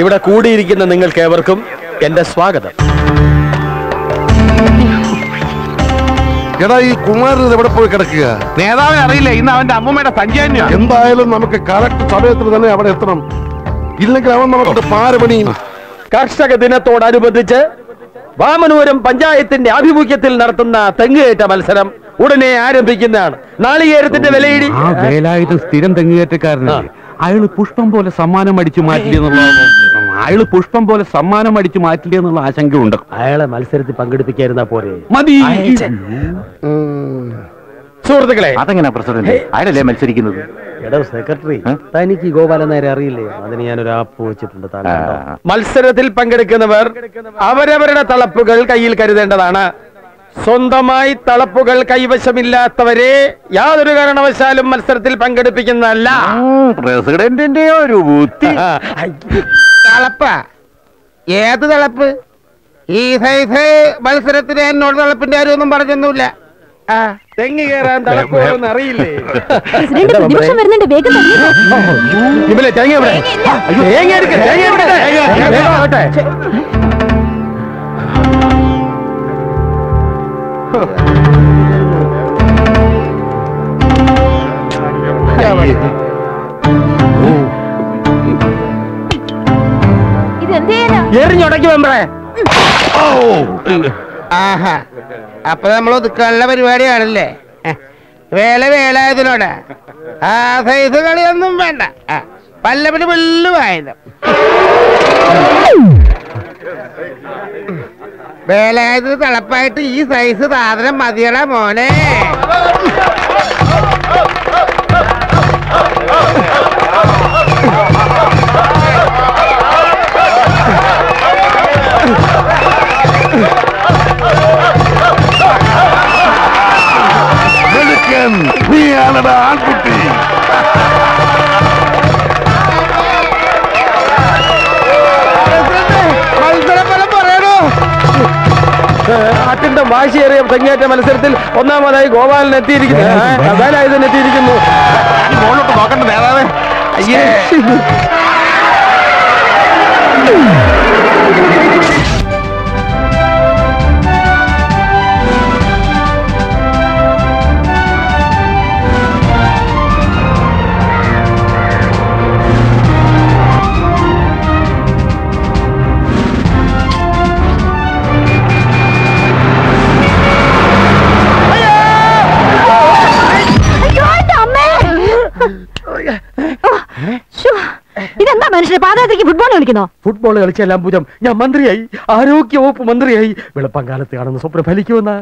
ഇവിടെ കൂടിയിരിക്കുന്ന നിങ്ങൾക്ക് ഏവർക്കും എന്റെ സ്വാഗതം. എടാ ഈ കുമാരൻ എവിടെ പോയി കിടക്കുക? നേതാവ് അറിയില്ല ഇന്ന് അവന്റെ അമ്മമ്മയുടെ സഞ്ചാരിയാ എന്തായാലും നമുക്ക് കറക്റ്റ് സമയത്തിന് തന്നെ അവിടെ എത്തണം. ഇല്ലെങ്കിൽ അവൻ നമുക്ക് പാരപണിയും കർഷക ദിനത്തോടനുബന്ധിച്ച് വാമനൂരം പഞ്ചായത്തിന്റെ ആഭിമുഖ്യത്തിൽ നടത്തുന്ന തെങ്ങുകയറ്റ മത്സരം ഉടനെ ആരംഭിക്കുന്നതാണ്. നാളികേരത്തിന്റെ വിലയിടി. ആ വേലായുധ സ്ഥിരം തെങ്ങുകയറ്റക്കാരനാണ് അയാൾ പുഷ്പം പോലെ സമ്മാനം അടിച്ചു മാറ്റി എന്നുള്ള അയാൾ പുഷ്പം പോലെ സമ്മാനം അടിച്ചു മാറ്റില്ല എന്നുള്ള ആശങ്കയുണ്ട്. അയാളെ മത്സരത്തിൽ പങ്കെടുപ്പിക്കായിരുന്ന പോലെ മതി. സുഹൃത്തുക്കളെ. അതെങ്ങനെ പ്രസിഡന്റ്? അയാളല്ലേ മത്സരിക്കുന്നത്? എടോ സെക്രട്ടറി തനിക്ക് ഗോപാലൻ നേരെ അറിയില്ലേ? അതിന് ഞാനൊരു ആപ്പ് വെച്ചിട്ടുണ്ട്? മത്സരത്തിൽ പങ്കെടുക്കുന്നവർ അവരവരുടെ തളപ്പുകൾ കയ്യിൽ കരുതേണ്ടതാണ്. സ്വന്തമായി തളപ്പുകൾ കൈവശമില്ലാത്തവരെ യാതൊരു കാരണവശാലും മത്സരത്തിൽ പങ്കെടുപ്പിക്കുന്നതല്ല. പ്രസിഡന്റിന്റെ ഒരു ബുദ്ധി? തളപ്പ. ഏത് തളപ്പ്? ഈ സൈസ് മത്സരത്തിന് എന്നോട് തളപ്പിന്റെ കാര്യമൊന്നും പറഞ്ഞൊന്നുമില്ല. ആ. തെങ്ങ് കയറാൻ തളപ്പുകളൊന്നും അറിയില്ലേ? വരുന്നുണ്ട്. വേഗം തേങ്ങ എവിടെ തേങ്ങ തേങ്ങ എവിടെ? ആവട്ടെ. എറിഞ്ഞുടക്കി മെമ്പറേ ആഹാ. അപ്പൊ നമ്മൾ ഒതുക്കാനുള്ള പരിപാടിയാണല്ലേ? വേല വേലായതിനോട്. ആ സൈസ് കളിയൊന്നും വേണ്ട. പല്ലപ്പിടി പല്ലപ്പിന് വെള്ളുവായത് വേലായത് തളപ്പായിട്ട് ഈ സൈസ് സാധനം മതിയടാ മോനെ. നീയാണടാ ആൺകുട്ടി. ആട്ടിന്റെ വാശിയേറിയ തെങ്ങേറ്റ മത്സരത്തിൽ ഒന്നാമതായി ഗോപാലൻ എത്തിയിരിക്കുന്നു. വേലായുധൻ എത്തിയിരിക്കുന്നു. നോക്കണ്ട നേതാവേ. അയ്യോ, കളിക്കുന്നോ ഫുട്ബോൾ കളിച്ചെല്ലാം പൂജം ഞാൻ മന്ത്രിയായി ആരോഗ്യ വകുപ്പ് മന്ത്രിയായി. വെളുപ്പം കാലത്ത് കാണുന്ന സ്വപ്നം ഫലിക്കുമെന്ന്?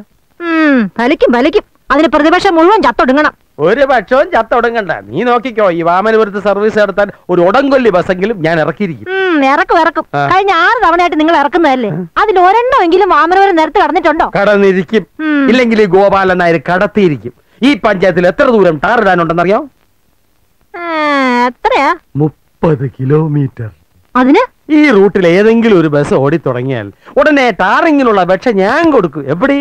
ഫലിക്കും ഫലിക്കും. അതിന് പ്രതിപക്ഷം മുഴുവൻ ചത്തൊടുങ്ങണം. ഒരു പക്ഷവും ചത്തൊടുങ്ങണ്ട. നീ നോക്കിക്കോ ഈ വാമനപുരത്ത് സർവീസ് നടത്താൻ ഒരു ഉടങ്കൊല്ലി ബസ്സെങ്കിലും ഞാൻ ഇറക്കിയിരിക്കും ഇറക്കും ഇറക്കും. കഴിഞ്ഞ ആറ് തവണയായിട്ട് നിങ്ങൾ ഇറക്കുന്നതല്ലേ? അതിൽ ഒരെണ്ണമെങ്കിലും വാമനപുരം നിരത്ത് കടന്നിട്ടുണ്ടോ? കടന്നിരിക്കും. ഇല്ലെങ്കിൽ ഗോപാലൻ നായർ കടത്തിയിരിക്കും. ഈ പഞ്ചായത്തിൽ എത്ര ദൂരം ടാറിടാനുണ്ടെന്നറിയോ എത്രയാ? മുപ്പത് കിലോമീറ്റർ. അതിന്? ഈ റൂട്ടിൽ ഏതെങ്കിലും ഒരു ബസ് ഓടി തുടങ്ങിയാൽ ഉടനെ ടാറിങ്ങിനുള്ള ഭക്ഷ ഞാൻ കൊടുക്കും. എവിടെ?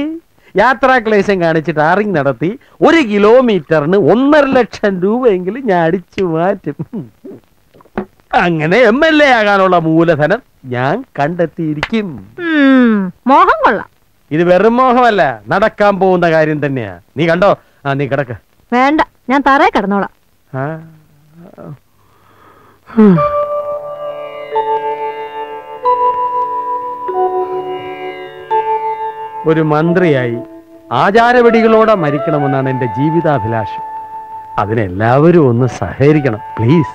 യാത്രാ ക്ലേശം കാണിച്ച് ടാറിങ് നടത്തി ഒരു കിലോമീറ്ററിന് ഒന്നര ലക്ഷം രൂപയെങ്കിലും ഞാൻ അടിച്ചു മാറ്റും. അങ്ങനെ എം എൽ എ ആകാനുള്ള മൂലധനം ഞാൻ കണ്ടെത്തിയിരിക്കും. മോഹം കൊള്ളാം. ഇത് വെറും മോഹമല്ല നടക്കാൻ പോകുന്ന കാര്യം തന്നെയാ. നീ കണ്ടോ? ആ നീ കിടക്ക. വേണ്ട ഞാൻ തറേ കിടന്നോളാം. ഒരു മന്ത്രിയായി ആചാരവെടികളോടെ മരിക്കണമെന്നാണ് എന്റെ ജീവിതാഭിലാഷം. അതിനെല്ലാവരും ഒന്ന് സഹകരിക്കണം പ്ലീസ്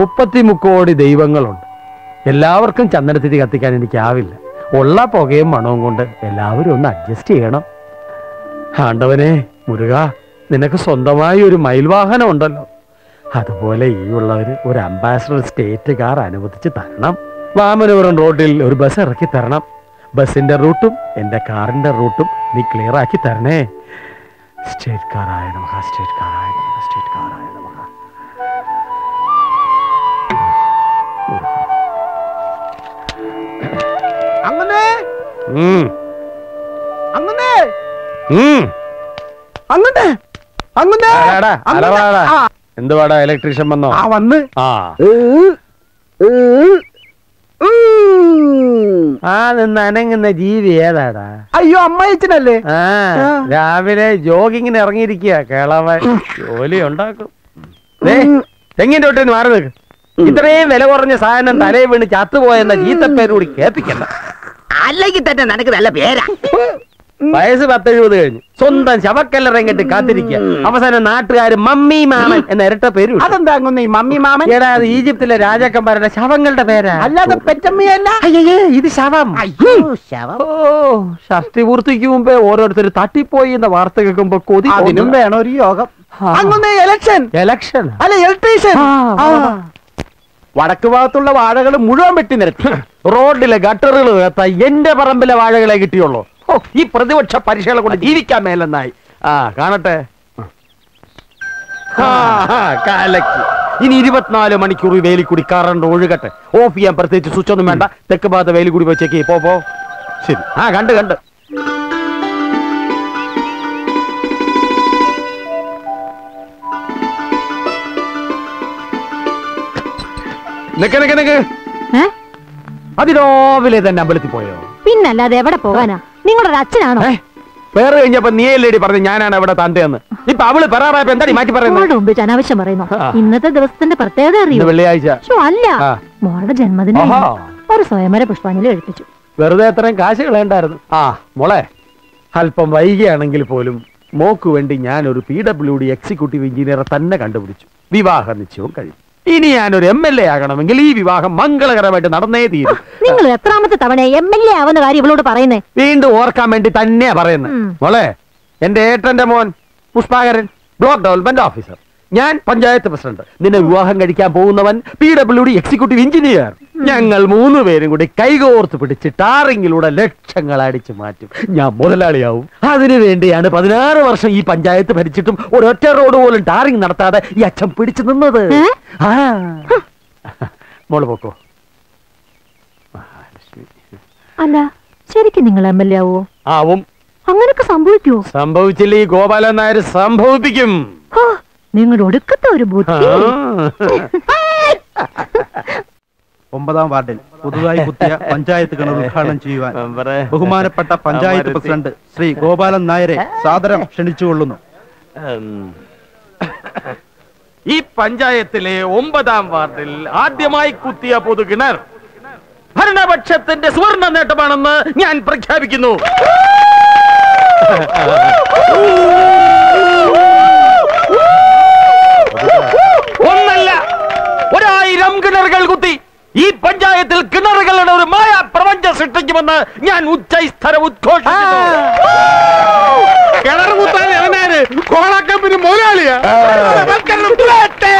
മുപ്പത്തി മുക്കോടി ദൈവങ്ങളുണ്ട്. എല്ലാവർക്കും ചന്ദനത്തിരി കത്തിക്കാൻ എനിക്കാവില്ല. ഉള്ള പുകയും മണവും കൊണ്ട് എല്ലാവരും ഒന്ന് അഡ്ജസ്റ്റ് ചെയ്യണം. ആണ്ടവനെ മുരുക നിനക്ക് സ്വന്തമായി ഒരു മയിൽവാഹനം ഉണ്ടല്ലോ. അതുപോലെ ഈ ഉള്ളവർ ഒരു അംബാസഡർ സ്റ്റേറ്റ് കാർ അനുവദിച്ച് തരണം. വാമനപുരം റോഡിൽ ഒരു ബസ് ഇറക്കി തരണം. ബസിന്റെ റൂട്ടും എന്റെ കാറിന്റെ റൂട്ടും നീ ക്ലിയർ ആക്കി തരണേ. സ്റ്റേറ്റ് കാർ ആയ നമഃ സ്റ്റേറ്റ് കാർ ആയ നമഃ സ്റ്റേറ്റ് കാർ ആയ നമഃ. അങ്ങനെ അങ്ങനെ. അങ്ങനെ അങ്ങനെ എന്തുവാടാ ഇലക്ട്രീഷ്യൻ വന്നോ? ആ വന്ന്. ആ. ആ നനങ്ങുന്ന ജീവി ഏതാടാ? അയ്യോ അമ്മയച്ചനല്ലേ ആ രാവിലെ ജോഗിങ്ങിന് ഇറങ്ങിയിരിക്കുക കേളവൻ. ജോലി ഉണ്ടാക്കും. തെങ്ങിന്റെ ഒട്ടിന് മാറി നിൽക്കും. ഇത്രയും വില കുറഞ്ഞ സാധനം തലയിൽ വീണ് ചത്തുപോയെന്ന ചീത്തപ്പേര് കൂടി കേൾപ്പിക്കണ്ട. അല്ലെങ്കിൽ തന്നെ നിനക്ക് നല്ല പേരാ. വയസ്സ് പത്തെഴുപത് കഴിഞ്ഞു. സ്വന്തം ശവക്കല്ലറങ്ങിട്ട് കാത്തിരിക്കുക അവസാനം നാട്ടുകാർ മമ്മി മാമൻ എന്ന ഇരട്ട പേര്. അതെന്താ ഈ മമ്മി മാമൻ? എടാ അത് ഈജിപ്തിലെ രാജാക്കന്മാരുടെ ശവങ്ങളുടെ പേരാ. അല്ലാതെ പെറ്റമ്മയല്ല? അയ്യേ ഇത് ശവം. ശവം. ഓ ഷഷ്ടി പൂർത്തിക്ക് മുമ്പേ ഓരോരുത്തർ തട്ടിപ്പോയി എന്ന വാർത്ത കേൾക്കുമ്പോ കൊതി അതിനും വേണം ഒരു യോഗം. അങ്ങനെ ഇലക്ഷൻ എലക്ഷൻ അല്ല ഇലക്ട്രീഷ്യൻ വടക്ക് ഭാഗത്തുള്ള വാഴകൾ മുഴുവൻ വെട്ടി നിരത്തി. റോഡിലെ ഗട്ടറുകൾ എന്റെ പറമ്പിലെ വാഴകളെ കിട്ടിയുള്ളൂ. ഓ ഈ പ്രതിപക്ഷ പരീക്ഷകളെ കൊണ്ട് ജീവിക്കാൻ മേലെന്നായി. ആ കാണട്ടെ. ആ, ആ, കാലക്ക് ഇനി ഇരുപത്തിനാല് മണിക്കൂർ വേലി വേലിക്കൂടി കറണ്ട് ഒഴുകട്ടെ. ഓഫ് ചെയ്യാൻ പ്രത്യേകിച്ച് സ്വിച്ച് ഒന്നും വേണ്ട തെക്ക് ഭാഗത്ത് വേലിക്കൂടി വെച്ചേക്ക് പോ പോ. ശരി. ആ കണ്ട് കണ്ട്. നിക്ക് നിക്ക് നിക്ക്. ഏ? അതിരാവിലെ തന്നെ അമ്പലത്തിൽ പോയോ? പിന്നല്ലാതെ എവിടെ പോകാനാ? നിങ്ങളുടെ അച്ഛനാണോ പേര് കഴിഞ്ഞപ്പോ നീ പറഞ്ഞു ഞാനാണ് ഇവിടെ എന്ന് ഇപ്പൊ അവൾ പെറാറായപ്പോ എന്താ മാറ്റി പറയുന്നത് അനാവശ്യം പറയുന്നു. ഇന്നത്തെ ദിവസത്തിന്റെ പ്രത്യേകത അറിയാം? വെള്ളിയാഴ്ച. അല്ല. മോളുടെ ജന്മദിനം ഒരു സ്വയംവര പുഷ്പാഞ്ജലി കഴിപ്പിച്ചു വെറുതെ അത്രയും കാശ് കളയണ്ടായിരുന്നു. ആ മോളെ അല്പം വൈകിയാണെങ്കിൽ പോലും മോക്ക് വേണ്ടി ഞാൻ ഒരു പി ഡബ്ല്യു ഡി എക്സിക്യൂട്ടീവ് എഞ്ചിനീയറെ തന്നെ കണ്ടുപിടിച്ചു. വിവാഹ നിശ്ചയവും കഴിഞ്ഞു. ഇനി ഞാനൊരു എം എൽ എ ആകണമെങ്കിൽ ഈ വിവാഹം മംഗളകരമായിട്ട് നടന്നേ തീരും. നിങ്ങൾ എത്രാമത്തെ തവണ എം എൽ എ ആവുന്ന കാര്യം ഇവളോട് പറയുന്നേ? വീണ്ടും ഓർക്കാൻ വേണ്ടി തന്നെയാ പറയുന്നത്. മോളെ എന്റെ ഏട്ടന്റെ മോൻ പുഷ്പാകരൻ ബ്ലോക്ക് ഡെവലപ്മെന്റ് ഓഫീസർ. ഞാൻ പഞ്ചായത്ത് പ്രസിഡന്റ്. നിന്നെ വിവാഹം കഴിക്കാൻ പോകുന്നവൻ P W D executive engineer ഞങ്ങൾ മൂന്ന് പേരും കൂടി കൈകോർത്ത് പിടിച്ച് ടാറിങ്ങിലൂടെ ലക്ഷങ്ങൾ അടിച്ചു മാറ്റും. ഞാൻ മുതലാളിയാവും. അതിനു വേണ്ടിയാണ് പതിനാറ് വർഷം ഈ പഞ്ചായത്ത് ഭരിച്ചിട്ടും ഒരൊറ്റ റോഡ് പോലും ടാറിങ് നടത്താതെ ഈ അച്ഛൻ പിടിച്ചു നിന്നത്? ആ. മോൾ പോക്കോ. അല്ല ശരിക്കും നിങ്ങൾ എം എൽ എ ആവോ? ആവും. അങ്ങനൊക്കെ സംഭവിക്കുമോ സംഭവിച്ചില്ല ഈ ഗോപാലൻ നായർ സംഭവിപ്പിക്കും. നിങ്ങളുടെ ഒടുക്കത്തെ ഒരു. ബുദ്ധി. ഒമ്പതാം വാർഡിൽ പുതുതായി കുത്തിയ പഞ്ചായത്ത് കിണർ ഉദ്ഘാടനം ചെയ്യുവാൻ ബഹുമാനപ്പെട്ട പഞ്ചായത്ത് പ്രസിഡന്റ് ശ്രീ ഗോപാലൻ നായരെ സാദരം ക്ഷണിച്ചുകൊള്ളുന്നു. ഈ പഞ്ചായത്തിലെ ഒമ്പതാം വാർഡിൽ ആദ്യമായി കുത്തിയ പൊതുകിണർ ഭരണപക്ഷത്തിന്റെ സുവർണ നേട്ടമാണെന്ന് ഞാൻ പ്രഖ്യാപിക്കുന്നു. കിണറുകൾ കുത്തി. ഈ പഞ്ചായത്തിൽ കിണറുകളുടെ ഒരു മായ പ്രപഞ്ചം സൃഷ്ടിക്കുമെന്ന് ഞാൻ ഉച്ചസ്ഥരം ഉദ്ഘോഷിക്കുന്നു. കിണർ കുത്താൻ ഇറങ്ങാന് കോളക്കമ്പിന് മുതലാളിയാ. വൽക്കരണം തുലയട്ടെ.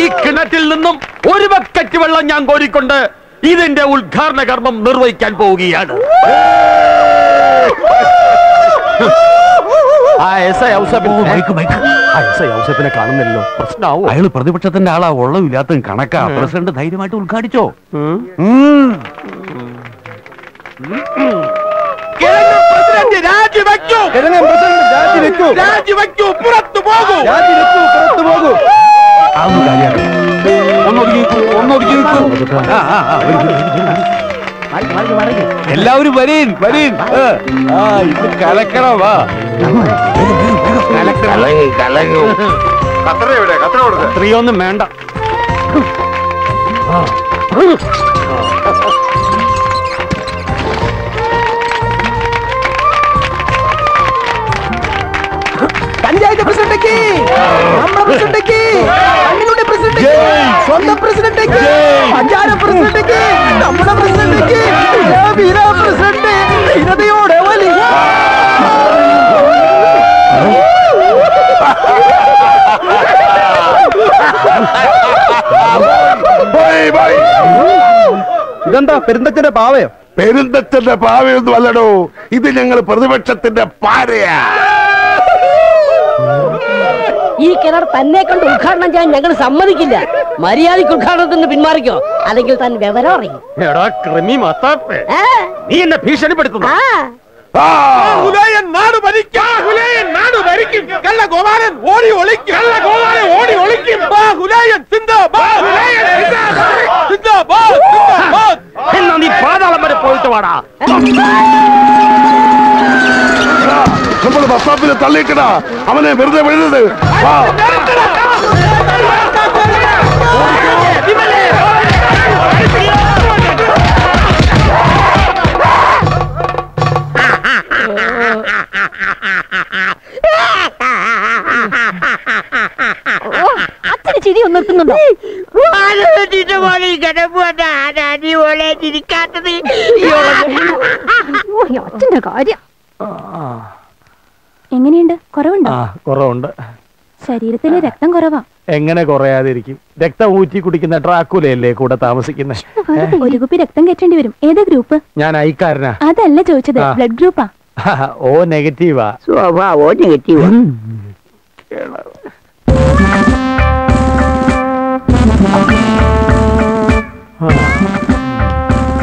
ഈ കിണറ്റിൽ നിന്നും ഒരു ബക്കറ്റ് വെള്ളം ഞാൻ കോരിക്കൊണ്ട് ഇതിന്റെ ഉദ്ഘാടന കർമ്മം നിർവഹിക്കാൻ പോവുകയാണ്. ആ എസ് ഐ ഔസഫിനെ കാണുന്നില്ലല്ലോ. പ്രശ്നമാവോ അയാൾ പ്രതിപക്ഷത്തിന്റെ ആളാ ഉള്ളവില്ലാത്തതും കണക്കാ. പ്രസിഡന്റ് ധൈര്യമായിട്ട് ഉദ്ഘാടിച്ചോ? പ്രസിഡന്റ് രാജിവെക്കൂ. രാജിവെക്കൂ. പുറത്തു പോകൂ. പുറത്തു പോകൂ. ഒന്നൊതുങ്ങി നിൽക്കൂ. ആ, ആ, ആ. എല്ലാവരും വരീൻ വരീൻ. ആ ഇത് കലക്കണം വാ. വേണ്ട. പഞ്ചായത്ത് പ്രസിഡന്റേക്ക്. നമ്മുടെ പ്രസിഡന്റേക്ക്. കണ്ണിലൂടെ പ്രസിഡന്റേക്ക്. സ്വന്തം പ്രസിഡന്റേക്ക്. അഞ്ചാര പ്രസിഡന്റേക്ക്. നമ്മുടെ പ്രസിഡന്റേക്ക്. വീര പ്രസിഡന്റ്. ധീരതയോടെ വലി. ഇതെന്താ പെരുന്തച്ഛന്റെ പാവയോ? പെരുന്തച്ഛന്റെ പാവയൊന്നും അല്ലടോ. ഇത് ഞങ്ങൾ പ്രതിപക്ഷത്തിന്റെ പാരയാ. ഈ കിണർ തന്നെ കൊണ്ട് ഉദ്ഘാടനം ചെയ്യാൻ ഞങ്ങൾ സമ്മതിക്കില്ല മര്യാദയ്ക്ക് ഉദ്ഘാടനത്തിന് പിന്മാറിക്കോ അല്ലെങ്കിൽ താൻ വിവരം അറിയും എടാ ക്രിമി മത്താപ്പേ നീ എന്നെ ഭീഷണിപ്പെടുത്തുന്നു ഉലയൻ നാട് ഭരിക്കും ഉലയൻ നാട് ഭരിക്കും കള്ള ഗോപാലൻ ഓടി ഒളിക്കും കള്ള ഗോപാലൻ ഓടി ഒളിക്കും ബാ ഉലയൻ സിന്ദാബാ ഉലയൻ സിന്ദാബാ സിന്ദാബാ എന്നാ നീ പാതാളം വരെ പോയിട്ട് വാടാ നമ്മൾ ബസ് സ്റ്റോപ്പിൽ തള്ളിയിക്കടാ അവനെ വെറുതെ വിടരുത്. അച്ഛന് ചിരി ഒന്ന് നിർത്തുന്നുണ്ടോ? ഓ, ഈ അച്ഛന്റെ കാര്യം. എങ്ങനെയുണ്ട്? കുറവുണ്ടോ? ആ കുറവുണ്ട്. ശരീരത്തിൽ രക്തം കുറവാ. എങ്ങനെ കുറയാതിരിക്കും? രക്തം ഊറ്റി കുടിക്കുന്ന ട്രാക്കുലയല്ലേ കൂടെ താമസിക്കുന്ന? ഒരു കുപ്പി രക്തം കയറ്റേണ്ടി വരും. ഏത് ഗ്രൂപ്പ്? ഞാൻ ഐക്കാരനാ. അതല്ല ചോദിച്ചത്. ബ്ലഡ് ഗ്രൂപ്പാ. ഓ നെഗറ്റീവാ. സ്വഭാവോ നെഗറ്റീവ്.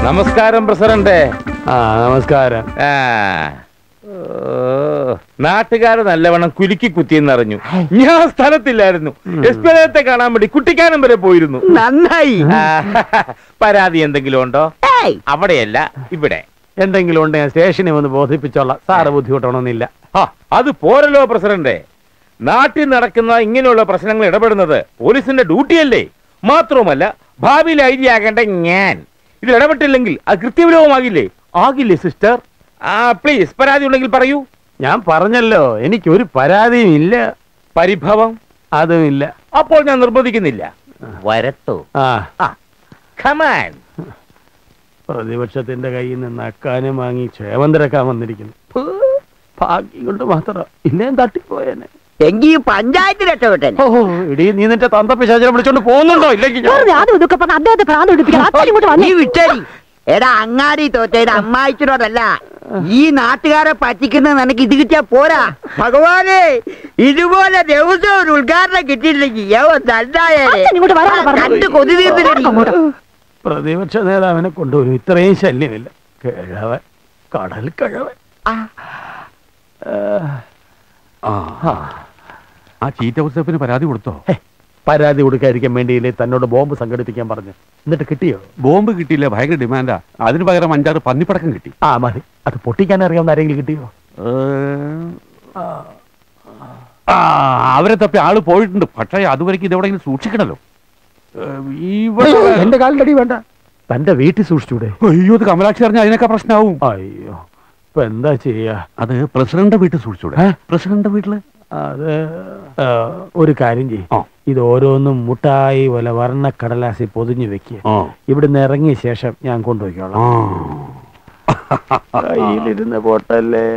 നമസ്കാരം പ്രസിഡന്റ് ആ നമസ്കാരം. ആ. നാട്ടുകാരെ നല്ലവണ്ണം കുലുക്കി കുത്തിയെന്നറിഞ്ഞു. ഞാൻ സ്ഥലത്തില്ലായിരുന്നു. എസ്പെരത്തെ കാണാൻ വേണ്ടി കുട്ടിക്കാനം വരെ പോയിരുന്നു. നന്നായി. പരാതി എന്തെങ്കിലും ഉണ്ടോ? അവിടെയല്ല ഇവിടെ. എന്തെങ്കിലും ഉണ്ട് ഞാൻ സ്റ്റേഷനിൽ വന്ന് ബോധിപ്പിച്ചോളാം. സാറ് ബുദ്ധിമുട്ടണമെന്നില്ല. അത് പോരല്ലോ പ്രസിഡന്റ് നാട്ടിൽ നടക്കുന്ന ഇങ്ങനെയുള്ള പ്രശ്നങ്ങൾ ഇടപെടുന്നത് പോലീസിന്റെ ഡ്യൂട്ടിയല്ലേ? മാത്രവുമല്ല ഭാവിയിൽ ഐഡിയാകേണ്ട ഞാൻ. ഇതിൽ ഇടപെട്ടില്ലെങ്കിൽ അത് കൃത്യവിലോകമാകില്ലേ ആകില്ലേ സിസ്റ്റർ? ആ പ്ലീസ് പരാതി ഉണ്ടെങ്കിൽ പറയൂ. ഞാൻ പറഞ്ഞല്ലോ എനിക്കൊരു പരാതിയും ഇല്ല. പരിഭവം? അതുമില്ല അപ്പോൾ ഞാൻ നിർബന്ധിക്കുന്നില്ല. വരട്ടോ ആ. പ്രതിപക്ഷത്തിന്റെ കയ്യിൽ നിന്ന് അക്കാനും വാങ്ങി ക്ഷേമന്തരക്കാൻ വന്നിരിക്കുന്നു. ഫൂ, ഭാഗ്യം കൊണ്ട് മാത്രം ഇല്ലേ തട്ടിപ്പോയേനെ. എങ്കി പഞ്ചായത്ത് ഓ ഇടി നീ നിന്റെ തന്തപ്പിശാചനെ വിളിച്ചോണ്ട് പോകുന്നുണ്ടോ? ഇല്ലെങ്കിൽ ഞാൻ- വെറുതെ ആദ്യം ഇതൊക്കെ പറഞ്ഞ് അദ്ദേഹത്തെ ഭ്രാന്ത് പിടിപ്പിക്കണം അച്ഛൻ ഇങ്ങോട്ട് നീ എടാ അങ്ങാടി അമ്മായിച്ചിനോടല്ല. ഈ നാട്ടുകാരെ പറ്റിക്കുന്നത് നിനക്ക് ഇത് കിട്ടിയാ പോരാ. ഭഗവാനെ ഇതുപോലെ ദിവസം ഒരു ഉദ്ഘാടനം കിട്ടിയില്ലെങ്കിൽ. അങ്ങോട്ട്. പ്രതിപക്ഷ നേതാവിനെ കൊണ്ടുവരും. ഇത്രയും ശല്യമില്ല. കിഴവൻ കടൽ കിഴവൻ. ആ. ചീറ്റ ഉത്സവത്തിന് പരാതി കൊടുത്തോ? പരാതി കൊടുക്കാതിരിക്കാൻ വേണ്ടിയില്ലേ തന്നോട് ബോംബ് സംഘടിപ്പിക്കാൻ പറഞ്ഞു? എന്നിട്ട് കിട്ടിയോ? ബോംബ് കിട്ടിയില്ല ഭയങ്കര ഡിമാൻഡാ അതിന് പകരം അഞ്ചാറ് പന്നിപ്പടക്കം കിട്ടി. ആ മതി. അത് പൊട്ടിക്കാൻ അറിയാവുന്ന ആരെങ്കിലും കിട്ടിയോ? അവരെ തപ്പി ആൾ പോയിട്ടുണ്ട്. പക്ഷേ അതുവരേക്ക് ഇതെവിടെങ്കിലും സൂക്ഷിക്കണല്ലോ. എന്റെ കാലിലടി വേണ്ട. തന്റെ വീട്ടിൽ സൂക്ഷിച്ചൂടെ? അയ്യോ ഇത് കമലാക്ഷി അറിഞ്ഞ അതിനൊക്കെ പ്രശ്നമാവും അയ്യോ ഇപ്പൊ എന്താ ചെയ്യാ? അത് പ്രസിഡന്റ് വീട്ടിൽ സൂക്ഷിച്ചൂടെ. പ്രസിഡന്റ് വീട്ടിൽ? അത് ഒരു കാര്യം ചെയ്യും. ഇത് ഓരോന്നും മുട്ടായി പോലെ വർണ കടലാസി പൊതിഞ്ഞു വെക്കുക. ഇവിടെ ഇവിടുന്ന് ഇറങ്ങിയ ശേഷം ഞാൻ കൊണ്ടുപോയിക്കോളാം. കയ്യിലിരുന്ന് പോട്ടല്ലേ?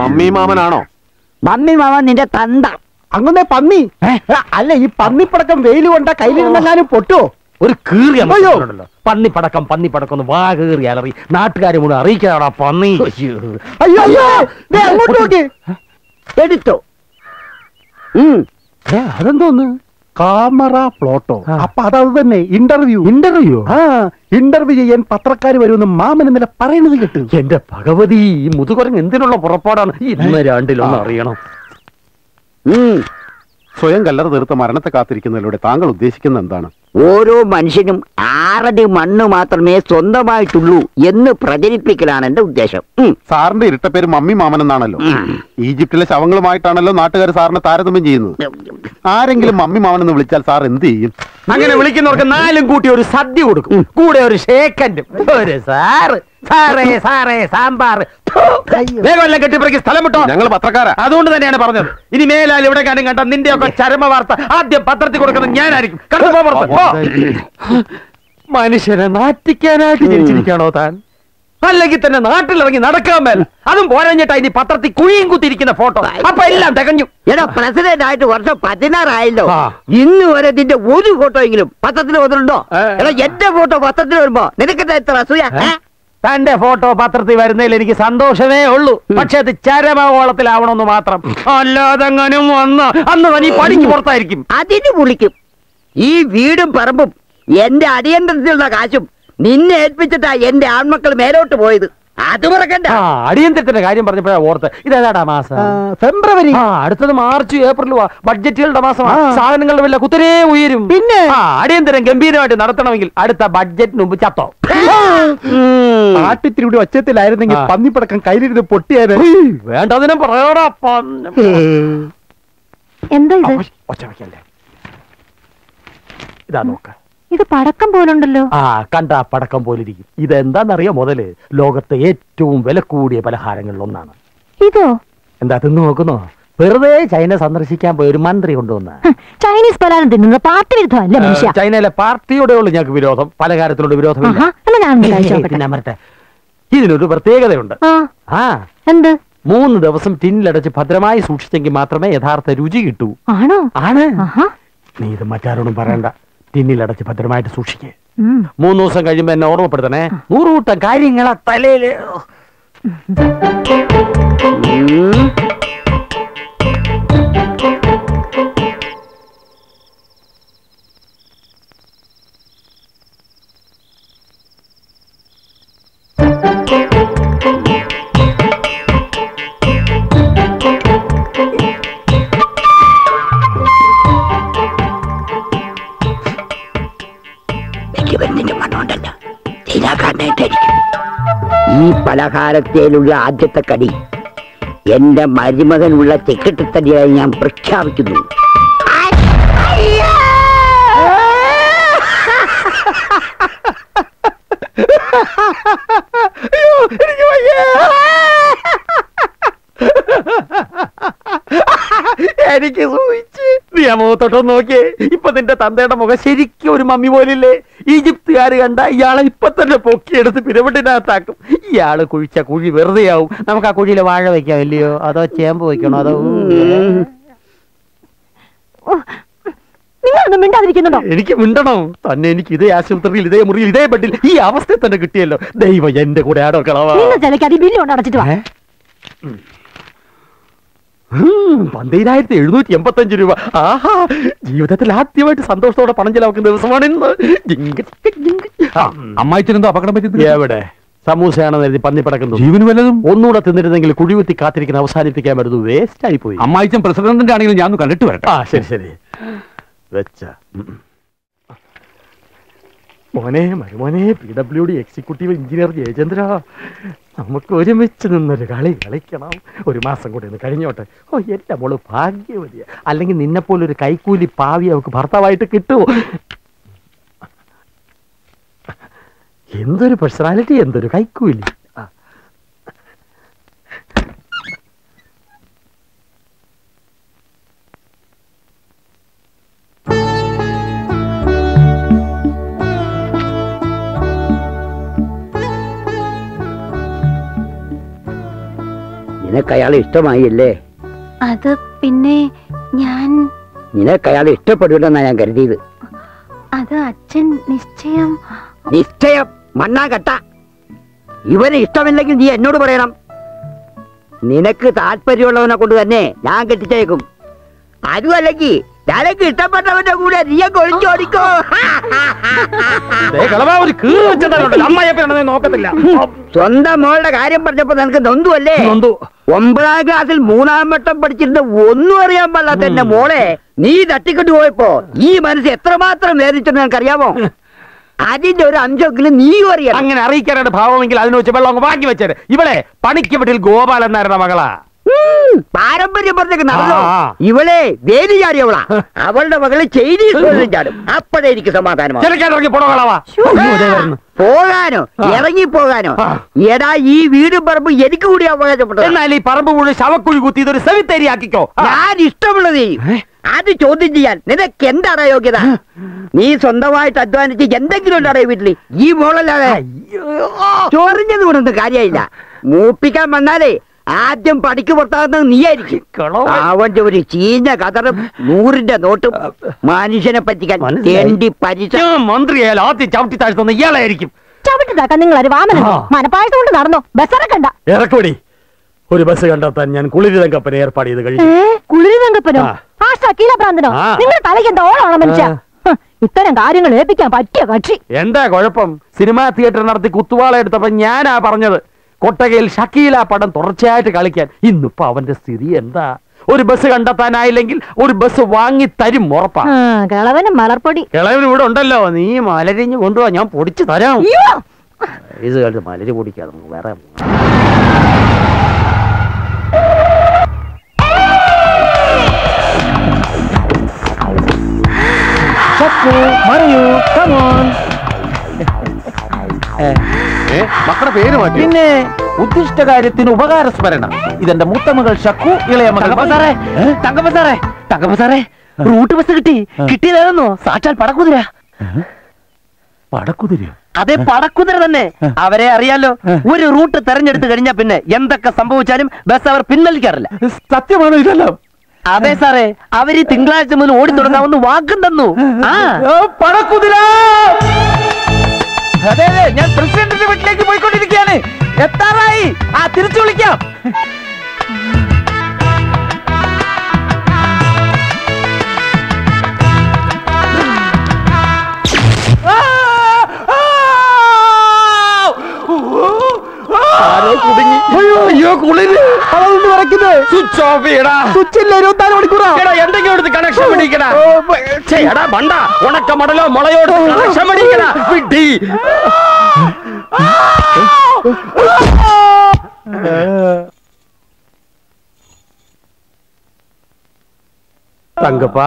മമ്മി മാമനാണോ? മമ്മി മാമൻ നിന്റെ തന്ത. അങ്ങനെ പന്നി. അല്ല ഈ പന്നിപ്പടക്കം വെയിൽ കൊണ്ട കയ്യിലിരുന്നെങ്ങാനും പൊട്ടോ? ഒരു കീറിയ പന്നിപ്പടക്കം പന്നിപ്പടക്കം ഒന്ന് വാ കീറി അലറി. നാട്ടുകാരെ മുഴുവൻ അറിയിക്കാടാ പന്നി. അയ്യോ. അയ്യോ അങ്ങോട്ട് നോക്കി. എടുത്തോ. അതെന്തോന്ന് കാമറ പ്ലോട്ടോ. അപ്പൊ അതത് തന്നെ ഇന്റർവ്യൂ ഇന്റർവ്യൂ ആ ഇന്റർവ്യൂ ചെയ്യാൻ പത്രക്കാർ വരുമെന്ന് മാമൻ ഇന്നലെ പറയുന്നത് കിട്ടും. എന്റെ ഭഗവതി ഈ മുതുകുരങ്ങ് എന്തിനുള്ള പുറപ്പാടാണ്? ഇന്ന് രണ്ടിലൊന്നും അറിയണം. സ്വയം കല്ലറ തീർത്ത മരണത്തെ കാത്തിരിക്കുന്നതിലൂടെ താങ്കൾ ഉദ്ദേശിക്കുന്ന എന്താണ്? ഓരോ മനുഷ്യനും ആറടി മണ്ണ് മാത്രമേ സ്വന്തമായിട്ടുള്ളൂ എന്ന് പ്രചരിപ്പിക്കലാണ് എന്റെ ഉദ്ദേശം. സാറിന്റെ സാറിന്റെ പേര് മമ്മി മാമൻ എന്നാണല്ലോ. ഈജിപ്തിലെ ശവങ്ങളുമായിട്ടാണല്ലോ നാട്ടുകാർ സാറിനെ താരതമ്യം ചെയ്യുന്നത്. ആരെങ്കിലും മമ്മി മാമൻ എന്ന് വിളിച്ചാൽ സാർ എന്ത് ചെയ്യും? അങ്ങനെ വിളിക്കുന്നവർക്ക് നാലും കൂട്ടി ഒരു സദ്യ കൊടുക്കും. കൂടെ ഒരു ഷേക്കൻഡും ഒരു സാറ്. സാറേ സാറേ സാമ്പാർ. വേഗം എല്ലാം കെട്ടിപ്പറക്കി സ്ഥലം വിട്ടോ. ഞങ്ങൾ പത്രക്കാരാ. അതുകൊണ്ട് തന്നെയാണ് പറഞ്ഞത്. ഇനി മേലാൽ ഇവിടെ കാര്യം കണ്ട നിന്റെ ഒക്കെ ചരമ വാർത്ത ആദ്യം പത്രത്തിൽ കൊടുക്കുന്നത് ഞാനായിരിക്കും. മനുഷ്യനെ നാറ്റിക്കാനായിട്ട് ജനിച്ചിരിക്കാണോ താൻ? അല്ലെങ്കിൽ തന്നെ നാട്ടിലിറങ്ങി നടക്കാൻ മേൽ. അതും പോരഞ്ഞിട്ടാ ഇനി പത്രത്തിൽ കുഴിയും കുത്തിയിരിക്കുന്ന ഫോട്ടോ. അപ്പൊ എല്ലാം തികഞ്ഞു. എടാ പ്രസിഡന്റ് ആയിട്ട് വർഷം പതിനാറായല്ലോ. ഇന്ന് വരെ നിന്റെ ഒരു ഫോട്ടോ എങ്കിലും പത്രത്തിൽ വന്നിട്ടുണ്ടോ? എടാ എന്റെ ഫോട്ടോ പത്രത്തിൽ വരുമ്പോ നിനക്കെന്താ എത്ര അസൂയ? തന്റെ ഫോട്ടോ പത്രത്തിൽ വരുന്നതിൽ എനിക്ക് സന്തോഷമേ ഉള്ളൂ. പക്ഷെ അത് ചരമകോളത്തിലാവണമെന്ന് മാത്രം. അല്ലാതെങ്ങനും വന്ന് അന്ന് തന്നെ പണിക്ക് പുറത്തായിരിക്കും. അതിന് വിളിക്കും ഈ വീടും പറമ്പും എന്റെ അടിയന്തരത്തിലുള്ള കാശും നിന്നെ ഏൽപ്പിച്ചിട്ടാ എന്റെ ആൺമക്കൾ മേലോട്ട് പോയത്. അത് മറക്കണ്ട. ആ അടിയന്തരത്തിന്റെ കാര്യം പറഞ്ഞപ്പോഴാ ഓർത്ത്. ഇതേതാടാ മാസം? ഫെബ്രുവരി. ആ അടുത്തത് മാർച്ച് ഏപ്രിൽ ബഡ്ജറ്റുകളുടെ മാസമാണ്. സാധനങ്ങളുടെ വില കുത്തിരേ ഉയരും. പിന്നെ? ആ അടിയന്തരം ഗംഭീരമായിട്ട് നടത്തണമെങ്കിൽ അടുത്ത ബഡ്ജറ്റിന് മുമ്പ് ചത്തോ. ആട്ടിത്തിരി കൂടി ഒച്ചത്തിലായിരുന്നെങ്കിൽ. പന്നിപ്പടക്കം കയ്യിലിരുന്ന് പൊട്ടിയാന് ഉയ്, വേണ്ടതിനും പറയടാ എന്താ ഇത്? ഒച്ച വയ്ക്കല്ലേ. ഇതാ നോക്ക. ഇത് പടക്കം പോലുണ്ടല്ലോ. ആ കണ്ട പടക്കം പോലിരിക്കും. ഇതെന്താന്നറിയോ മുതൽ? ലോകത്തെ ഏറ്റവും വില കൂടിയ പലഹാരങ്ങളിൽ ഒന്നാണ് ഇതോ? എന്താ തിന്നു നോക്കുന്നോ? വെറുതെ ചൈന സന്ദർശിക്കാൻ പോയ ഒരു മന്ത്രി കൊണ്ടുവന്ന. ചൈനീസ് പലഹാരം തിന്നുന്നത് പാർട്ടി വിരുദ്ധമല്ല മനുഷ്യ? ചൈനയിലെ പാർട്ടിയോടെ ഉള്ളു ഞങ്ങൾക്ക് വിരോധം പലഹാരത്തിനോട് വിരോധമില്ല. ഞാൻ ഇതിനൊരു പ്രത്യേകതയുണ്ട്. ആ എന്ത്? മൂന്ന് ദിവസം ടിന്നിലടച്ച് ഭദ്രമായി സൂക്ഷിച്ചെങ്കിൽ മാത്രമേ യഥാർത്ഥ രുചി കിട്ടൂ. ആണോ? ആണ്. നീ ഇത് മറ്റാരോടും പറയണ്ട. ടിന്നിലടച്ച് ഭദ്രമായിട്ട് സൂക്ഷിക്കേ. മൂന്ന് ദിവസം കഴിയുമ്പോ എന്നെ ഓർമ്മപ്പെടുത്തണേ. നൂറുകൂട്ടം കാര്യങ്ങളാ തലയിൽ. എനിക്ക് ഈ പലഹാരത്തേലുള്ള ആദ്യത്തെ കടി. എന്റെ മരുമകനുള്ള ചെക്കിട്ടത്തടിയായി ഞാൻ പ്രഖ്യാപിക്കുന്നു. എനിക്ക് ആ മുഖത്തോട്ടൊന്ന് നോക്കിയേ. ഇപ്പൊ നിന്റെ തന്തയുടെ മുഖം ശരിക്കും ഒരു മമ്മി പോലില്ലേ? ഈജിപ്തുകാർ കണ്ട ഇയാളെ ഇപ്പൊ തന്നെ പൊക്കിയെടുത്ത് പിരമിഡിനകത്താക്കും. ഇയാൾ കുഴിച്ച കുഴി വെറുതെ ആവും നമുക്ക് ആ കുഴിയിൽ വാഴ വെക്കാം ഇല്ലയോ അതോ ചേമ്പ് വെക്കണോ? അതോ ഓ, നിങ്ങളൊന്നും മിണ്ടാതിരിക്കുന്നുണ്ടോ? എനിക്ക് മിണ്ടണോ? തന്നെ എനിക്ക് ഇതേ ആശുപത്രിയിൽ ഇതേ മുറിയിൽ ഇതേ ബെഡിൽ ഈ അവസ്ഥയിൽ തന്നെ കിട്ടിയല്ലോ. ദൈവം എന്റെ കൂടെ ആടോ കളവാ. നിങ്ങൾ ചിലക്ക് അത് ബില്ല് കൊണ്ട് അടച്ചിട്ട് വാ. പന്തീരായിരത്തി എഴുന്നൂറ്റി എൺപത്തഞ്ച് രൂപ. ആഹാ ജീവിതത്തിൽ ആദ്യമായിട്ട് സന്തോഷത്തോടെ പണം ചെലവാക്കുന്ന ദിവസമാണ് ഇന്ന് അമ്മായിച്ചനെന്തോ അപകടം പറ്റി എവിടെ? സമൂസയാണെന്ന് എഴുതി പന്നി പടക്കുന്നു. ജീവന് വല്ലതും? ഒന്നുകൂടെ തിന്നിരുന്നെങ്കിൽ കുഴിവെത്തി കാത്തിരിക്കുന്ന അവസാനിപ്പിക്കാൻ വരുന്നു. വേസ്റ്റ് ആയി പോയി അമ്മായിച്ചൻ പ്രസിഡന്റിന്റെ ആണെങ്കിലും ഞാൻ കണ്ടിട്ട് വരട്ടെ. ആ ശരി ശരി. വെച്ച. മോനെ മരുമോനെ P W D executive engineer Jayachandra. നമുക്ക് ഒരുമിച്ച് നിന്നൊരു കളി കളിക്കണം. ഒരു മാസം കൂടി ഒന്ന് കഴിഞ്ഞോട്ടെ. ഓ എന്റെ മോൾ ഭാഗ്യവതിയ. അല്ലെങ്കിൽ നിന്നെപ്പോലെ ഒരു കൈക്കൂലി പാവി അവൾക്ക് ഭർത്താവായിട്ട് കിട്ടുമോ എന്തൊരു പേഴ്സണാലിറ്റി എന്തൊരു കൈക്കൂലി. നിനക്ക് അയാൾ ഇഷ്ടമായില്ലേ? അത് പിന്നെ ഞാൻ നിനക്ക് അയാൾ ഇഷ്ടപ്പെടില്ലെന്നാ ഞാൻ കരുതിയത്. അത് അച്ഛൻ നിശ്ചയം നിശ്ചയം. മണ്ണാ കട്ട ഇവന് ഇഷ്ടമില്ലെങ്കിൽ നീ എന്നോട് പറയണം. നിനക്ക് താല്പര്യമുള്ളവനെ കൊണ്ട് തന്നെ ഞാൻ കെട്ടിച്ചേക്കും അതുമല്ലെങ്കിൽ നിനക്ക് ഇഷ്ടപ്പെട്ടവന്റെ കൂടെ നീ ഒളിച്ചോടിക്കോ ഒരു കീറ് വെച്ചിട്ടുണ്ടല്ലോ. നോക്കത്തില്ല. സ്വന്തം മോളുടെ കാര്യം പറഞ്ഞപ്പോ നിനക്ക് നൊന്തു. ഒമ്പതാം ക്ലാസ്സിൽ മൂന്നാം വട്ടം പഠിച്ചിരുന്ന ഒന്നും അറിയാൻ പാടില്ലാത്ത എന്റെ മോളെ നീ തട്ടിക്കൊണ്ട് പോയപ്പോ ഈ മനസ്സ് എത്രമാത്രം വേദിച്ചെന്ന് നിനക്കറിയാമോ? അതിന്റെ ഒരു അഞ്ചെങ്കിലും നീയും അറിയാം അങ്ങനെ അറിയിക്കാനായിട്ട് ഭാവമെങ്കിൽ അതിനെ വെച്ച് വെള്ളം അങ്ങ് വാങ്ങി വെച്ചത് ഇവളെ പണിക്ക് വീട്ടിൽ ഗോപാലൻ നായരുടെ മകളാ. പാരമ്പര്യം പറഞ്ഞേക്ക് നടന്നോ. ഇവളെ വേലി ചാടിയവളാ. അവളുടെ മകൾ ചൈനീസ് തൊഴിലും ചാടും. അപ്പഴേ എനിക്ക് സമാധാനമാണ്. പോകാനോ. ഇറങ്ങി പോകാനോ? ഏതാ ഈ വീടും പറമ്പ് എനിക്ക് കൂടി അവകാശപ്പെട്ടു എന്നാൽ ഈ പറമ്പ് കൂടി ശവക്കുഴി കുത്തി ഇതൊരു സെവിത്തേരി ആക്കിക്കോ ആ. ഞാൻ ഇഷ്ടമുള്ളത് ചെയ്യും? അത് ചോദ്യം ചെയ്യാൻ. നിനക്ക് എന്താണ് യോഗ്യത? നീ സ്വന്തമായിട്ട് അധ്വാനിച്ച് എന്തെങ്കിലും ഉണ്ടാടോ വീട്ടിൽ? ഈ മോളല്ലാതെ ചൊറിഞ്ഞത് കൊണ്ടൊന്നും കാര്യമായില്ല മൂപ്പിക്കാൻ വന്നാലേ ആദ്യം പടിക്ക് പുറത്താകുന്നത് നീയായിരിക്കും. അവന്റെ ഒരു ചീഞ്ഞ കതറും നൂറിന്റെ നോട്ടും മനുഷ്യനെ പറ്റിക്കാൻ. തെണ്ടി പരിച ഞാൻ മന്ത്രിയായാലും ആദ്യം ചവിട്ടി താഴ്ത്തുന്ന ഇയാളായിരിക്കും. നിങ്ങൾ ഒരു വാമനോ ആ. മനപ്പായസം കൊണ്ട് നടന്നോ? ബസ്സിറക്കണ്ട ഒരു ബസ് കണ്ടെത്താൻ ഞാൻ കുളിരിതം കപ്പന ഏർപ്പാട് ചെയ്ത് കഴിഞ്ഞു കുളിരുതങ്കപ്പനോ ആ. ആ ഷക്കീല ഭ്രാന്തനോ? നിങ്ങൾ തലയ്ക്ക് എന്താ ഓളാണോ മനുഷ്യ? ഇത്തരം കാര്യങ്ങൾ ഏൽപ്പിക്കാൻ പറ്റിയ കക്ഷി. എന്താ കുഴപ്പം? സിനിമാ തിയേറ്റർ നടത്തി കുത്തുവാള എടുത്തപ്പോ ഞാനാ പറഞ്ഞത്. കൊട്ടകയിൽ ഷക്കീല പടം തുടർച്ചയായിട്ട് കളിക്കാൻ. ഇന്നിപ്പോ അവന്റെ സ്ഥിതി എന്താ? ഒരു ബസ് കണ്ടെത്താനായില്ലെങ്കിൽ ഒരു ബസ് വാങ്ങി തരും ഉറപ്പാ. ആ, കിളവന് മലർപ്പൊടി. കിളവൻ ഇവിടെ ഉണ്ടല്ലോ. നീ മലരിഞ്ഞ് കൊണ്ടുപോവാ ഞാൻ പൊടിച്ചു തരാം. ഇത് കണ്ട് മലര് പൊടിക്കാതെ നമുക്ക് വേറെ മറിയൂ കമോൺ മക്കളുടെ പേര് മാറ്റി പിന്നെ ഉദ്ദിഷ്ട കാര്യത്തിന് ഉപകാരസ്മരണ. ഇതെന്റെ മൂത്ത മകൾ ഷക്കു ഇളയ മകൾ തങ്കപ്പസാറേ തങ്കപ്പസാറേ റൂട്ട് ബസ് കിട്ടി. കിട്ടിയതാണെന്നോ? സാക്ഷാൽ പടക്കുതിര. പടക്കുതിരയോ? അതെ പടക്കുതിര തന്നെ. അവരെ അറിയാലോ ഒരു റൂട്ട് തെരഞ്ഞെടുത്ത് കഴിഞ്ഞാൽ പിന്നെ എന്തൊക്കെ സംഭവിച്ചാലും ബസ് അവർ പിൻവലിക്കാറില്ല. സത്യമാണോ ഇതെല്ലാം? അതെ സാറേ അവർ തിങ്കളാഴ്ച മുതൽ ഓടി തുടങ്ങാമെന്ന് വാക്കും തന്നു. ആ പടക്കുതിര! അതെ അതെ ഞാൻ പ്രസിഡന്റിന്റെ വീട്ടിലേക്ക് പോയിക്കൊണ്ടിരിക്കുകയാണ്. എത്താറായി. ആ തിരിച്ചു വിളിക്കാം. ആരോ കുടുങ്ങി. അയ്യോ. അയ്യോ കുളിര്. അതൊന്ന് വരയ്ക്കുന്നത് സ്വിച്ച് ഓഫ് ചെയ്യടാ. സ്വിച്ച് ഇല്ല ഇരുപത്തിനാല് മണിക്കൂറാ. എന്തെങ്കിലും എടുത്ത് കണക്ഷൻ പിടിക്കടാ. എടാ ബണ്ട ഉണക്ക മടലോ മുളയോട് കണക്ഷൻ പിടിക്കടാ. വിട്ടി തങ്കപ്പാ.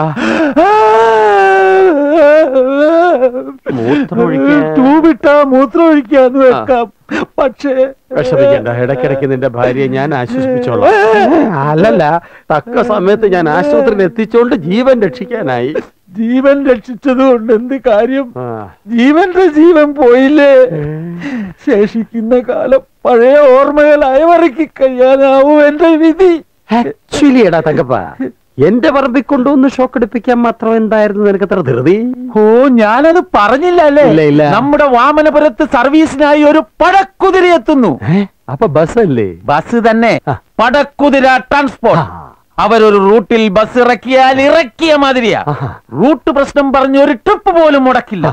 മൂത്രമൊഴിക്കാൻ തൂവിട്ടാ മൂത്രം ഒഴിക്കാന്ന് വെക്കാം. പക്ഷേ വിഷമിക്കണ്ട. ഇടയ്ക്കിടയ്ക്ക് നിന്റെ ഭാര്യയെ ഞാൻ ആശ്വസിപ്പിച്ചോളാം. അല്ലല്ല തക്ക സമയത്ത് ഞാൻ ആശുപത്രിയിൽ എത്തിച്ചോണ്ട് ജീവൻ രക്ഷിക്കാനായി. ജീവൻ രക്ഷിച്ചത് കൊണ്ട് എന്ത് കാര്യം. ജീവന്റെ ജീവൻ പോയില്ലേ? ശേഷിക്കുന്ന കാലം പഴയ ഓർമ്മകൾ അയവറക്കി കഴിയാനാവൂ എന്റെ വിധി. ആക്ച്വലി എടാ തങ്കപ്പ എന്റെ പറമ്പിൽ കൊണ്ടുവന്ന് ഷോക്ക് അടിപ്പിക്കാൻ മാത്രം എന്തായിരുന്നു നിനക്ക് അത്ര ധൃതി? ഓ ഞാനത് പറഞ്ഞില്ല അല്ലേ. നമ്മുടെ വാമനപുരത്ത് സർവീസിനായി ഒരു പടക്കുതിര എത്തുന്നു. അപ്പൊ ബസ് അല്ലേ ബസ് തന്നെ പടക്കുതിര ട്രാൻസ്പോർട്ട്. അവരൊരു റൂട്ടിൽ ബസ് ഇറക്കിയാൽ ഇറക്കിയ മാതിരിയാ. റൂട്ട് പ്രശ്നം പറഞ്ഞ് ഒരു ട്രിപ്പ് പോലും മുടക്കില്ല.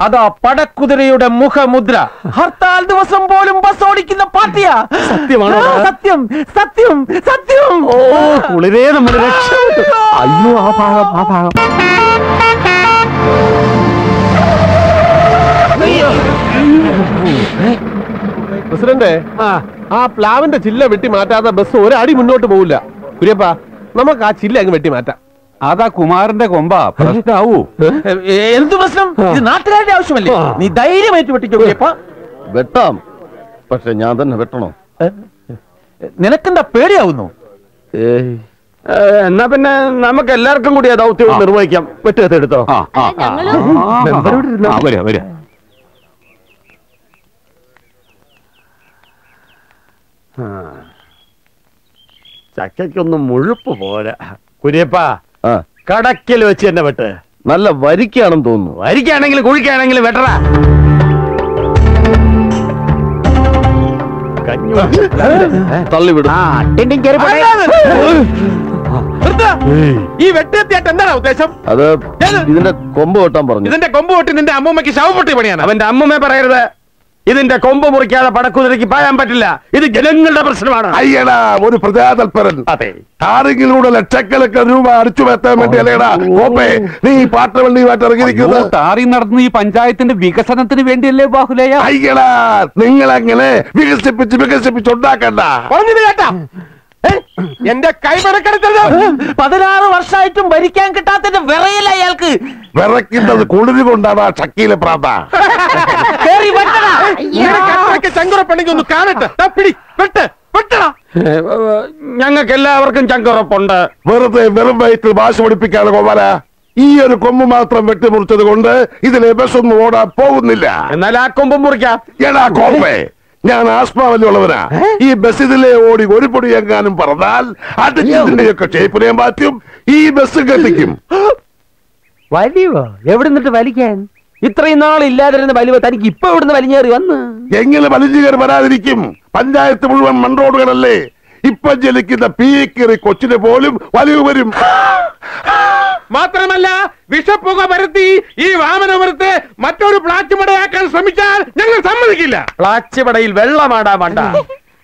അതാ പടക്കുതിരയുടെ മുഖമുദ്ര. ഹർത്താൽ ദിവസം പോലും ബസ് ഓടിക്കുന്ന പാർട്ടിയാ. സത്യമാണോ? സത്യം സത്യം സത്യം. ഓ കുളിരേ നമ്മൾ രക്ഷപ്പെട്ടു അയ്യോ ആ ഭാഗം ആ ഭാഗം. പ്രസിഡന്റ് ആ. ആ പ്ലാവിന്റെ ചില്ല വെട്ടി മാറ്റാതെ ബസ് ഒരടി മുന്നോട്ട് പോവില്ല. കുര്യപ്പ നമുക്ക് ആ ചില്ല അങ്ങ് വെട്ടി മാറ്റാം. അതാ കുമാരന്റെ കൊമ്പ. പ്രശ്നാവൂ. എന്ത് പ്രശ്നം? ഇത് നാട്ടുകാരുടെ ആവശ്യമല്ലേ. നീ ധൈര്യമായിട്ട് വെട്ടിക്കോ വെട്ടാം. പക്ഷെ ഞാൻ തന്നെ വെട്ടണോ? നിനക്കെന്താ പേടിയാവുന്നു? എന്നാ പിന്നെ നമുക്ക് എല്ലാവർക്കും കൂടി ആ. ദൗത്യം നിർവഹിക്കാം. വെട്ടുകത്ത് എടുത്തോ? ചക്കൊന്നും മുഴുപ്പ് പോരാ. കുര്യപ്പാ ആ. കടക്കിൽ വെച്ച് തന്നെ വെട്ട്. നല്ല വരിക്കാണെന്ന് തോന്നുന്നു. വരിക്കാണെങ്കിലും കുഴിക്കാണെങ്കിലും വെട്ടറ. തള്ളിവിടും. ഈ എന്താണ് ഉദ്ദേശം? അത് ഇതിന്റെ കൊമ്പ് വെട്ടാൻ പറഞ്ഞു. ഇതിന്റെ കൊമ്പ് വെട്ടി നിന്റെ അമ്മൂമ്മക്ക് ശവപ്പെട്ടി പണിയാണ്. അവന്റെ അമ്മൂമ്മ പറയരുത്. ഇതിന്റെ കൊമ്പ് മുറിക്കാതെ പടക്കുതിരയ്ക്ക് പായാൻ പറ്റില്ല. ഇത് ജനങ്ങളുടെ പ്രശ്നമാണ്. അയ്യടാ ഒരു പ്രജാതൽപരൻ. അതെ. ആരെങ്കിലൂടെ ലക്ഷക്കണക്കിന് രൂപ അടിച്ചു വെത്താൻ വേണ്ടി അല്ലേടാ നീ ഈ ഇറങ്ങിയിരിക്കുന്നത്. താറി നടന്ന് ഈ പഞ്ചായത്തിന്റെ വികസനത്തിന് വേണ്ടിയല്ലേ ബാഹുലയ അയ്യടാ നിങ്ങൾ അങ്ങനെ വികസിപ്പിച്ച് വികസിപ്പിച്ചുണ്ടാക്കണ്ട പറഞ്ഞത് കേട്ടാ ഏ? എന്റെ കൈ മെനക്കെടുത്തത് പതിനാറ് വർഷമായിട്ടും ഭരിക്കാൻ കിട്ടാത്തതിന്റെ വിറയില്ല അയാൾക്ക്. വിറയ്ക്കുന്നത് കുളിര് കൊണ്ടാണ് ആ ചക്കിയിലെ പ്രാന്ത. ചങ്കുറപ്പണെങ്കിൽ ഒന്ന് കാണട്ടെ. ദാ പിടി വെട്ട് വെട്ടടാ ഞങ്ങൾക്ക് എല്ലാവർക്കും ചങ്കുറപ്പുണ്ട്. വെറുതെ വെറും വയറ്റിൽ ഭാഷ പഠിപ്പിക്കാണ് കോമല ഈ ഒരു കൊമ്പ് മാത്രം വെട്ടിമുറിച്ചത് കൊണ്ട് ഇതിലെ ബസ് ഒന്നും ഓടാൻ പോകുന്നില്ല. എന്നാൽ ആ കൊമ്പ് മുറിക്കാം. എടാ കോപ്പേ ഞാൻ ആസ്മാവല്ലുള്ളവനാ ഈ ബസ് ഇതിലെ ഓടി ഒരു പൊടി എങ്ങാനും പറഞ്ഞാൽ അടിച്ചതിന്റെയൊക്കെ ഷേപ്പിനെ മാറ്റും. ഈ ബസ് കത്തിക്കും. വലിയോ? എവിടെ നിന്നിട്ട് വലിക്കാൻ? ഇത്രയും നാൾ ഇല്ലാതിരുന്ന വലിവ തനിക്ക് ഇപ്പൊ ഇവിടുന്ന് വലിഞ്ഞേറി വന്ന്? എങ്ങനെ വലിഞ്ഞു കയറി വരാതിരിക്കും? പഞ്ചായത്ത് മുഴുവൻ മൺറോഡുകളല്ലേ ഇപ്പൊ ജലിക്കുന്ന പീക്കേറി കൊച്ചിനെ പോലും വലിവ് വരും. മാത്രമല്ല വിഷപ്പുക പരത്തി ഈ വാമനപുരത്തെ മറ്റൊരു പ്ലാച്ചുപടയാക്കാൻ ശ്രമിച്ചാൽ ഞങ്ങൾ സമ്മതിക്കില്ല. പ്ലാച്ചുപടയിൽ വെള്ളമാടാ വേണ്ട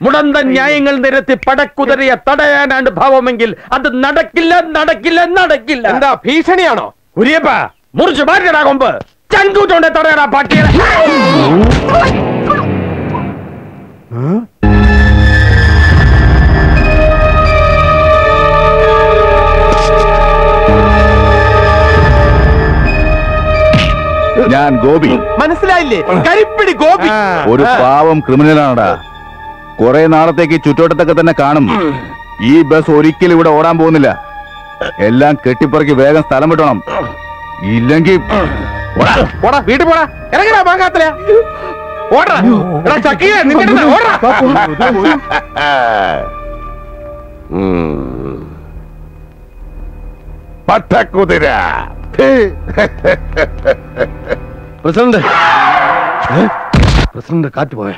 മുടന്ത ന്യായങ്ങൾ നിരത്തി പടക്കുതിരയെ തടയാനാണ് ഭാവമെങ്കിൽ അത് നടക്കില്ല നടക്കില്ല നടക്കില്ല. എന്താ ഭീഷണിയാണോ? കുര്യപ്പ മുറിച്ചു മാറ്റടാ കൊമ്പ്. ചങ്കൂറ്റോണ്ടെ തടയടാ പട്ടിയെ ഞാൻ ഗോപി. മനസ്സിലായില്ലേ? കരിപ്പിടി ഗോപി. ഒരു പാവം ക്രിമിനലാണടാ കുറെ നാളത്തേക്ക് ചുറ്റോട്ടത്തൊക്കെ തന്നെ കാണും. ഈ ബസ് ഒരിക്കലും ഇവിടെ ഓടാൻ പോകുന്നില്ല. എല്ലാം കെട്ടിപ്പറക്കി വേഗം സ്ഥലം വിട്ടണം. ഇല്ലെങ്കിൽ പോടാ വീട്ടിൽ പോടാ. ഇറങ്ങടാ മാങ്ങാത്തല ഓടാ. എടാ ചക്കിയെ നിന്റെ ഓടാ. പട്ടക്കുതിര. പ്രസിഡന്റ്. പ്രസിഡന്റ് കാറ്റ് പോയ?